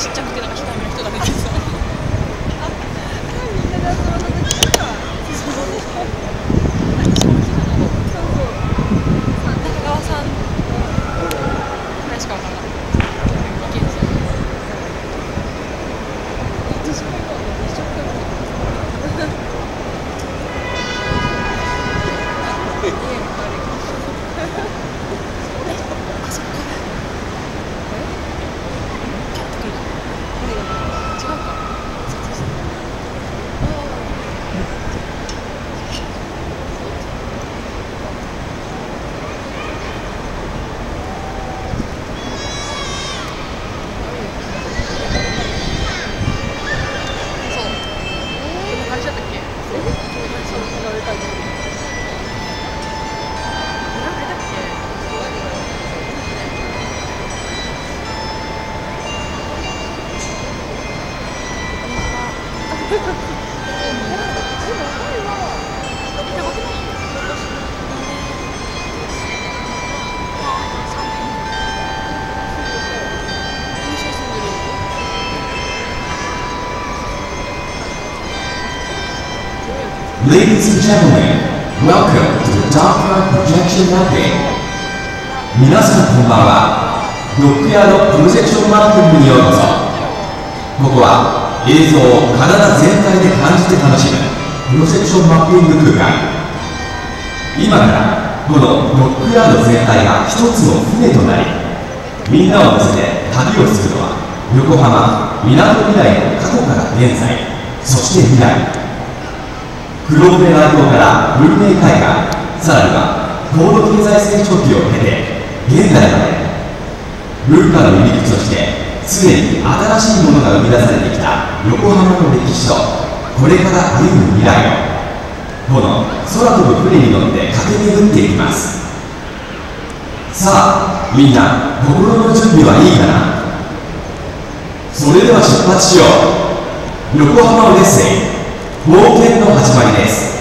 진짜 그게 나가 Ladies and gentlemen, welcome to the Dark Rock Projection Mapping. 皆さんこんばんは。ドッグヤードプロジェクションマッピングにようこそ。ここは映像を体全体で感じて楽しむプロジェクションマッピング空間。今からこのドッグヤード全体が一つの船となり、みんなを乗せて旅をするのは横浜みなとみらいの過去から現在、そして未来。グローブ内港から文明開化さらには高度経済成長期を経て現代まで文化の入り口として常に新しいものが生み出されてきた横浜の歴史とこれから歩む未来をこの空飛ぶ船に乗って駆け巡っていきます。さあみんな心の準備はいいかな？それでは出発しよう。横浜をデッセイ冒険の始まりです。